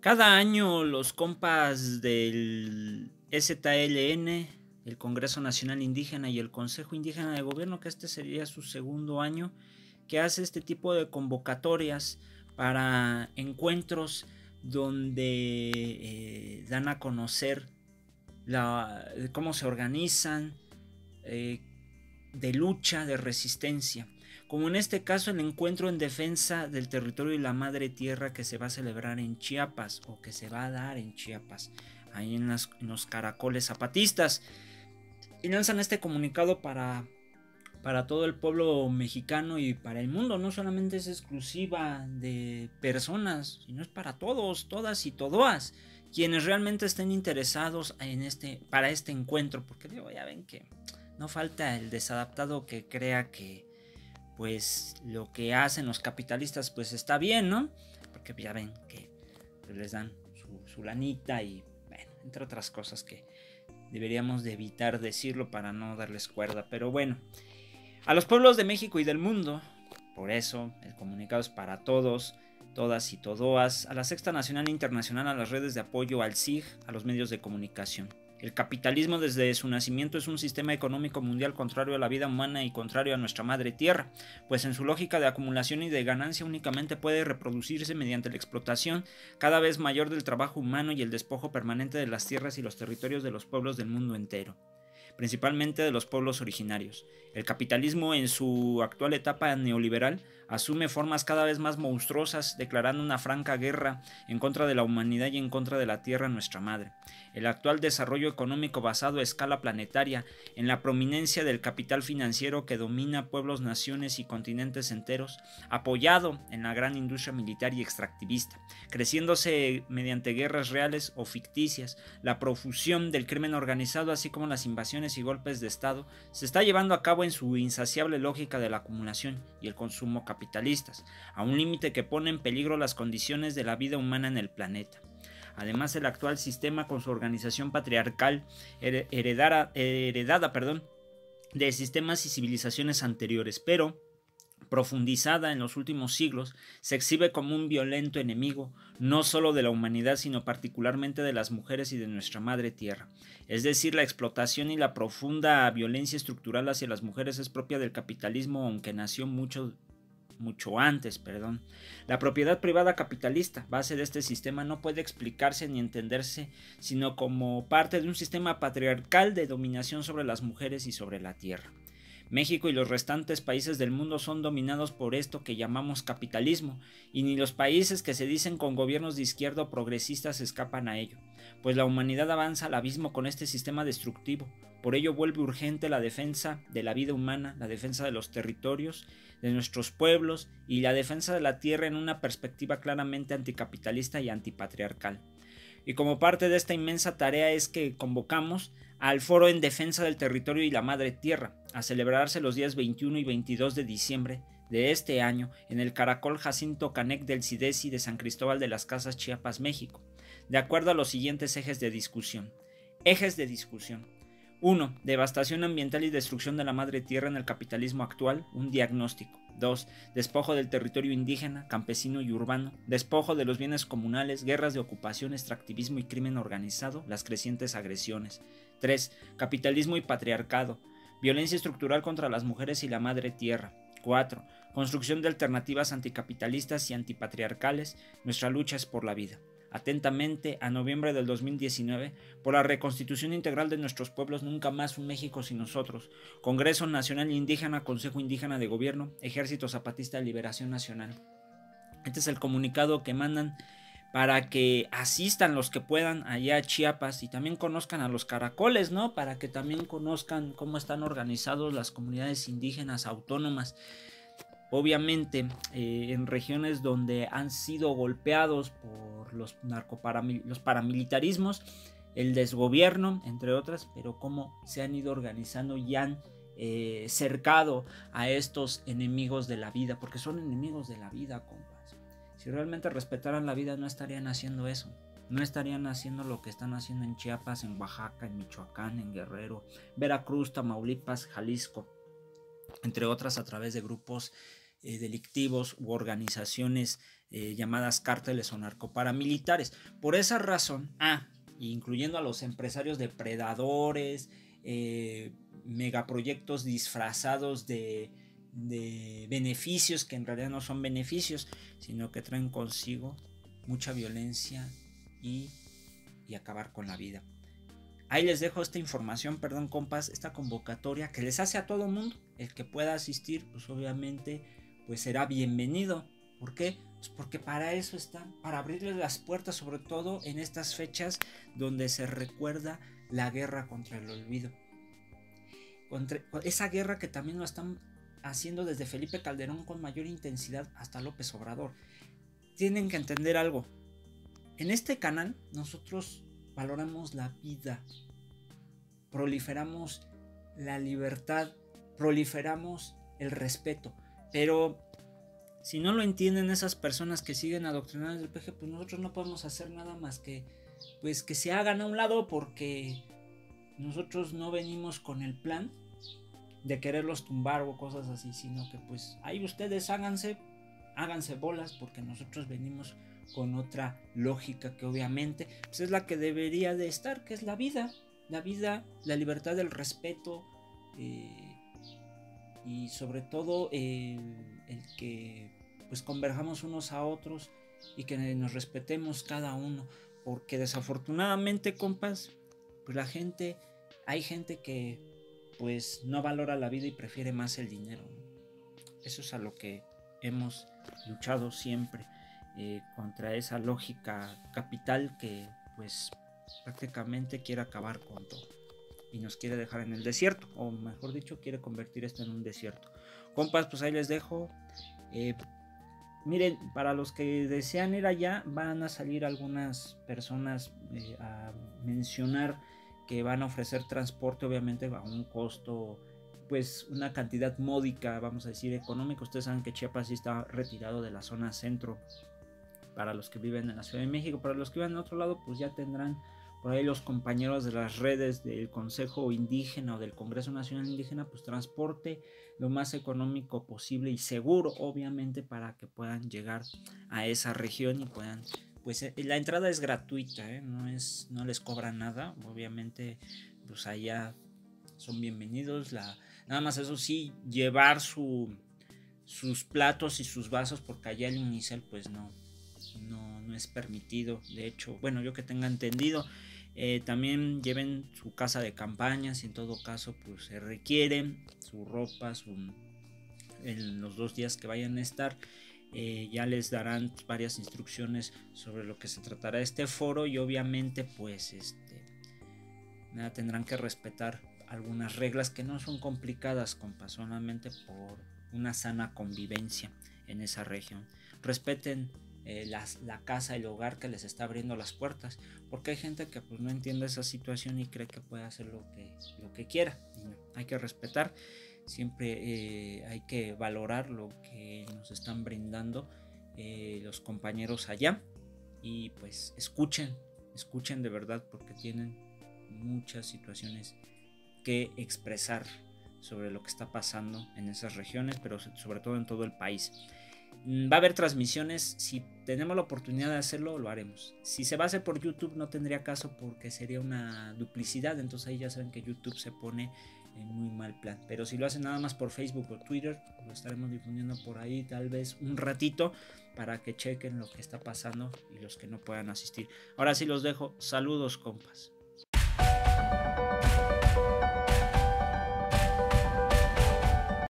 Cada año los compas del STLN, el Congreso Nacional Indígena y el Consejo Indígena de Gobierno, que este sería su segundo año, que hace este tipo de convocatorias para encuentros donde eh, dan a conocer cómo se organizan, eh, de lucha, de resistencia como en este caso el encuentro en defensa del territorio y la madre tierra que se va a celebrar en Chiapas o que se va a dar en Chiapas, ahí en, los caracoles zapatistas. Y lanzan este comunicado para, para todo el pueblo mexicano y para el mundo, no solamente es exclusiva de personas, sino es para todos, todas y todas quienes realmente estén interesados en este, para este encuentro, porque ya ven que no falta el desadaptado que crea que pues lo que hacen los capitalistas pues está bien, ¿no? Porque ya ven que pues, les dan su, lanita y, bueno, entre otras cosas que deberíamos de evitar decirlo para no darles cuerda. Pero bueno, a los pueblos de México y del mundo, por eso el comunicado es para todos, todas y todoas, a la Sexta Nacional e Internacional, a las redes de apoyo al SIG, a los medios de comunicación. El capitalismo desde su nacimiento es un sistema económico mundial contrario a la vida humana y contrario a nuestra madre tierra, pues en su lógica de acumulación y de ganancia únicamente puede reproducirse mediante la explotación cada vez mayor del trabajo humano y el despojo permanente de las tierras y los territorios de los pueblos del mundo entero principalmente de los pueblos originarios. El capitalismo en su actual etapa neoliberal asume formas cada vez más monstruosas, declarando una franca guerra en contra de la humanidad y en contra de la Tierra nuestra madre el actual desarrollo económico basado a escala planetaria en la prominencia del capital financiero que domina pueblos, naciones y continentes enteros, apoyado en la gran industria militar y extractivista, creciéndose mediante guerras reales o ficticias, la profusión del crimen organizado así como las invasiones y golpes de Estado, se está llevando a cabo en su insaciable lógica de la acumulación y el consumo capitalistas, a un límite que pone en peligro las condiciones de la vida humana en el planeta. Además, el actual sistema con su organización patriarcal heredada, perdón, de sistemas y civilizaciones anteriores, pero profundizada en los últimos siglos, se exhibe como un violento enemigo, no solo de la humanidad, sino particularmente de las mujeres y de nuestra madre tierra. Es decir, la explotación y la profunda violencia estructural hacia las mujeres es propia del capitalismo, aunque nació mucho mucho antes, perdón. La propiedad privada capitalista, base de este sistema, no puede explicarse ni entenderse sino como parte de un sistema patriarcal de dominación sobre las mujeres y sobre la tierra. México y los restantes países del mundo son dominados por esto que llamamos capitalismo, y ni los países que se dicen con gobiernos de izquierda o progresistas escapan a ello, pues la humanidad avanza al abismo con este sistema destructivo. Por ello vuelve urgente la defensa de la vida humana, la defensa de los territorios de nuestros pueblos y la defensa de la tierra en una perspectiva claramente anticapitalista y antipatriarcal. Y como parte de esta inmensa tarea es que convocamos al Foro en Defensa del Territorio y la Madre Tierra, a celebrarse los días 21 y 22 de diciembre de este año en el Caracol Jacinto Canec del CIDESI de San Cristóbal de las Casas Chiapas, México, de acuerdo a los siguientes ejes de discusión. Ejes de discusión. 1. Devastación ambiental y destrucción de la madre tierra en el capitalismo actual, un diagnóstico. 2. Despojo del territorio indígena, campesino y urbano, despojo de los bienes comunales, guerras de ocupación, extractivismo y crimen organizado, las crecientes agresiones. 3. Capitalismo y patriarcado, violencia estructural contra las mujeres y la madre tierra. 4. Construcción de alternativas anticapitalistas y antipatriarcales, nuestra lucha es por la vida atentamente a noviembre del 2019 por la reconstitución integral de nuestros pueblos, nunca más un México sin nosotros, Congreso Nacional Indígena, Consejo Indígena de Gobierno, Ejército Zapatista de Liberación Nacional. Este es el comunicado que mandan para que asistan los que puedan allá a Chiapas y también conozcan a los caracoles, ¿no? Para que también conozcan cómo están organizados las comunidades indígenas autónomas obviamente eh, en regiones donde han sido golpeados por los, los paramilitarismos, el desgobierno, entre otras, pero cómo se han ido organizando y han eh, cercado a estos enemigos de la vida, porque son enemigos de la vida, compas. Si realmente respetaran la vida no estarían haciendo eso. No estarían haciendo lo que están haciendo en Chiapas, en Oaxaca, en Michoacán, en Guerrero, Veracruz, Tamaulipas, Jalisco, entre otras a través de grupos eh, delictivos u organizaciones eh, llamadas cárteles o narcoparamilitares. Por esa razón, ah, incluyendo a los empresarios depredadores, eh, megaproyectos disfrazados de, de beneficios que en realidad no son beneficios, sino que traen consigo mucha violencia y, y acabar con la vida. Ahí les dejo esta información, perdón compas, esta convocatoria que les hace a todo mundo. El que pueda asistir, pues obviamente, pues será bienvenido. ¿Por qué? Pues porque para eso están, para abrirles las puertas, sobre todo en estas fechas donde se recuerda la guerra contra el olvido. Contra, esa guerra que también lo están haciendo desde Felipe Calderón con mayor intensidad hasta López Obrador. Tienen que entender algo. En este canal nosotros valoramos la vida, proliferamos la libertad, proliferamos el respeto. Pero si no lo entienden esas personas que siguen adoctrinadas del PG, pues nosotros no podemos hacer nada más que pues que se hagan a un lado porque nosotros no venimos con el plan de quererlos tumbar o cosas así, sino que pues ahí ustedes háganse, háganse bolas porque nosotros venimos con otra lógica que obviamente pues, es la que debería de estar, que es la vida, la vida, la libertad, el respeto eh, y sobre todo el, el, que pues converjamos unos a otros y que nos respetemos cada uno, porque desafortunadamente, compas, pues la gente, hay gente que pues no valora la vida y prefiere más el dinero. Eso es a lo que hemos luchado siempre. Eh, contra esa lógica capital que pues prácticamente quiere acabar con todo y nos quiere dejar en el desierto o mejor dicho quiere convertir esto en un desierto compas pues ahí les dejo eh, miren para los que desean ir allá van a salir algunas personas eh, a mencionar que van a ofrecer transporte obviamente a un costo pues una cantidad módica vamos a decir económica ustedes saben que Chiapas sí está retirado de la zona centro para los que viven en la Ciudad de México, para los que viven en otro lado, pues ya tendrán por ahí los compañeros de las redes del Consejo Indígena o del Congreso Nacional Indígena, pues transporte lo más económico posible y seguro, obviamente, para que puedan llegar a esa región y puedan, pues eh, la entrada es gratuita, ¿eh? no es, no les cobra nada, obviamente, pues allá son bienvenidos, la, nada más eso sí, llevar su, sus platos y sus vasos, porque allá el Unicel, pues no, no, no es permitido. De hecho, bueno, yo que tenga entendido, eh, también lleven su casa de campaña, si en todo caso pues se requiere, su ropa, su, en los dos días que vayan a estar. Eh, ya les darán varias instrucciones sobre lo que se tratará este foro y obviamente pues este tendrán que respetar algunas reglas que no son complicadas compa por una sana convivencia en esa región respeten eh, la casa, el hogar que les está abriendo las puertas. Porque hay gente que pues, no entiende esa situación y cree que puede hacer lo que, lo que quiera. hay que respetar, siempre eh, hay que valorar lo que nos están brindando eh, los compañeros allá. Y pues escuchen, escuchen de verdad porque tienen muchas situaciones que expresar sobre lo que está pasando en esas regiones, pero sobre todo en todo el país. Mm, va a haber transmisiones. Si tenemos la oportunidad de hacerlo, lo haremos. Si se va a hacer por YouTube, no tendría caso porque sería una duplicidad. Entonces ahí ya saben que YouTube se pone en muy mal plan. Pero si lo hacen nada más por Facebook o Twitter, lo estaremos difundiendo por ahí tal vez un ratito para que chequen lo que está pasando y los que no puedan asistir. Ahora sí los dejo. Saludos, compas.